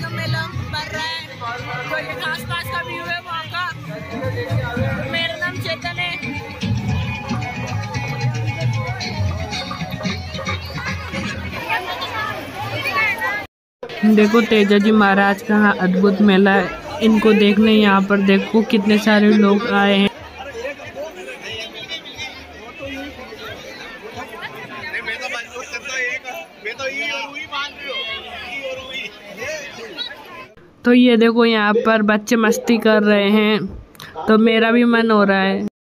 का मेला बढ़ रहा है। तो ये आस पास का व्यू है वहाँ का। मेरा नाम चेतन है। देखो तेजा जी महाराज का अद्भुत मेला है। इनको देखने यहाँ पर देखो कितने सारे लोग आए हैं। तो ये देखो यहाँ पर बच्चे मस्ती कर रहे हैं। तो मेरा भी मन हो रहा है।